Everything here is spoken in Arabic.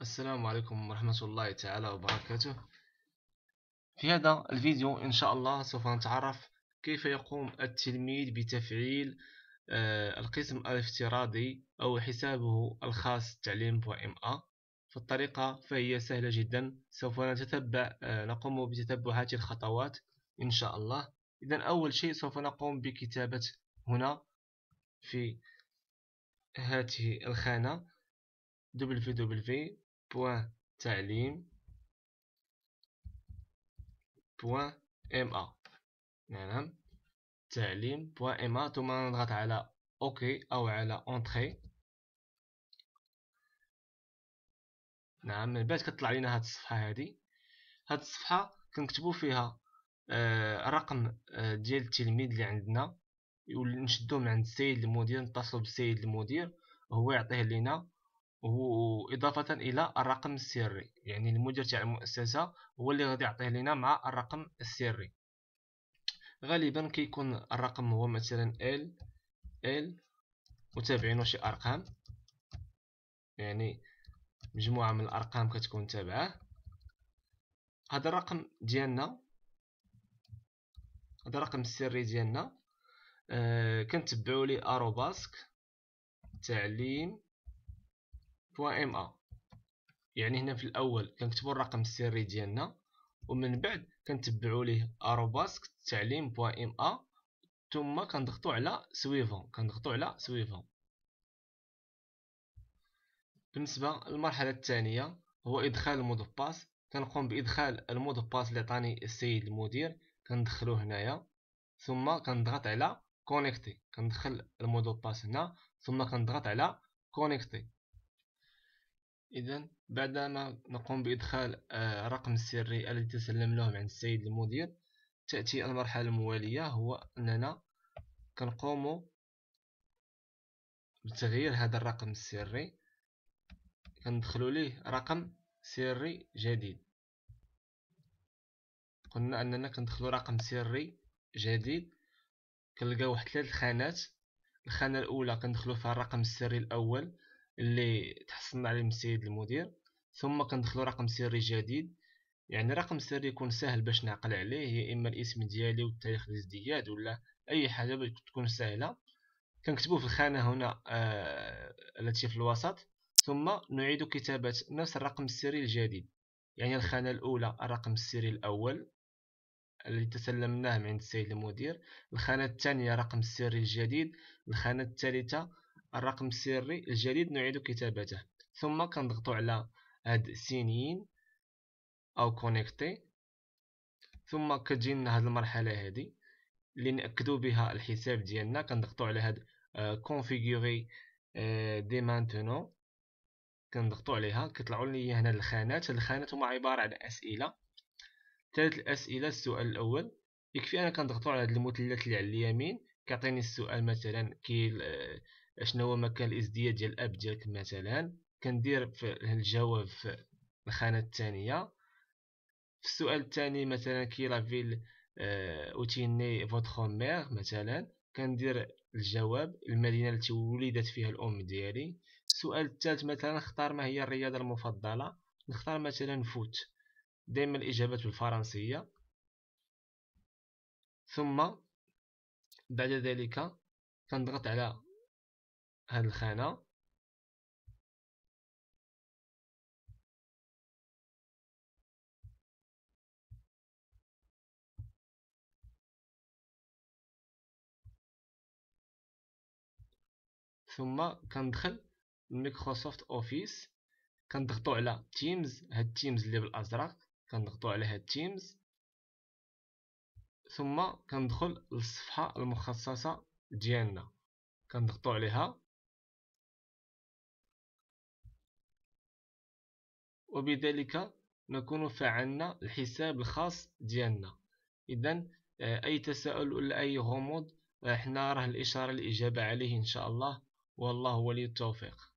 السلام عليكم ورحمة الله تعالى وبركاته. في هذا الفيديو إن شاء الله سوف نتعرف كيف يقوم التلميذ بتفعيل آه، القسم الافتراضي أو حسابه الخاص تعليم أ. فالطريقة فهي سهلة جدا. سوف نتتبع آه، نقوم بتتبع هذه الخطوات إن شاء الله. إذا أول شيء سوف نقوم بكتابة هنا في هذه الخانة www point تعليم نعم. تعليم ثم نضغط على OK أو على entrée نعم. من بعد كتطلع لنا هاد الصفحة هادي. هاد الصفحة كنكتبو فيها آه رقم آه ديال التلميذ اللي عندنا. نشدوه من عند السيد المدير نتصلوا بالسيد المدير. هو يعطيه لنا وإضافة إلى الرقم السري يعني المدير تاع المؤسسة هو اللي غادي يعطيه لنا مع الرقم السري. غالبا كيكون الرقم هو مثلا ال ال وتابعينو شي أرقام. يعني مجموعة من الأرقام كتكون تابعه هذا الرقم ديالنا هذا الرقم السري ديالنا آه كنتبعو ليه arobase تعليم ا. يعني هنا في الأول كنكتبوا الرقم السري ديالنا ومن بعد كنتبعوا ليه arobase تعليم point ثم كنضغطوا على suivant كنضغطوا على suivant بالنسبة للمرحلة الثانية هو إدخال ال mot de passe كنقوم بإدخال ال mot de passe اللي عطاني السيد المدير. كندخلوه هنايا. ثم كنضغط على connecter كندخل ال mot de passe هنا. ثم كنضغط على connecter إذا بعدما نقوم بإدخال آه، السري الذي تسلمناه عند السيد المدير تأتي المرحلة الموالية هو أننا كنقوم بتغيير هذا الرقم السري. كندخلو ليه رقم سري جديد. قلنا أننا كندخلو رقم سري جديد. كنلقاو واحد ثلاث خانات. الخانة الأولى كندخلو فيها الرقم السري الأول. اللي تحصلنا عليه من السيد المدير ثم كندخلو رقم سري جديد. يعني رقم سري يكون سهل باش نعقل عليه يا إما الإسم ديالي والتاريخ الازدياد ولا أي حاجة باش تكون سهلة. كنكتبو في الخانة هنا آه التي في الوسط. ثم نعيد كتابة نفس الرقم السري الجديد. يعني الخانة الأولى الرقم السري الأول الذي تسلمناه من عند السيد المدير. الخانة الثانية رقم السري الجديد. الخانة الثالثة الرقم السري الجديد نعيد كتابته. ثم كنضغطو على هاد سينين أو كونيكتي ثم كتجينا هاد المرحلة هادي اللي نأكدو بها الحساب ديالنا. كنضغطو على هاد configurer dès maintenant كنضغطو عليها. كيطلعوا لي هنا الخانات. الخانات هما عبارة عن أسئلة. ثلاث الأسئلة السؤال الأول. يكفي أنا كنضغطو على هاد المثلث اللي على اليمين. كيعطيني السؤال مثلا كي شنو هو مكان الازدياد ديال الأب ديالك مثلا؟ كندير في الجواب في الخانة الثانية. في السؤال الثاني مثلا quelle est la ville où est née votre mère مثلا كندير الجواب المدينة التي ولدت فيها الأم ديالي. السؤال الثالث مثلا اختار ما هي الرياضة المفضلة؟ نختار مثلا foot. دائما الاجابات بالفرنسيه ثم بعد ذلك كنضغط على هاد الخانة. ثم كندخل Microsoft Office. كنضغطو على Teams هاد Teams اللي بالأزرق. كنضغطو على هاد Teams ثم كندخل للصفحة المخصصة ديالنا. كنضغطو عليها. وبذلك نكون فعلنا الحساب الخاص ديالنا. اذا آه، أي تساؤل ولا أي غموض حنا راه الإشارة الإجابة عليه إن شاء الله. والله ولي التوفيق.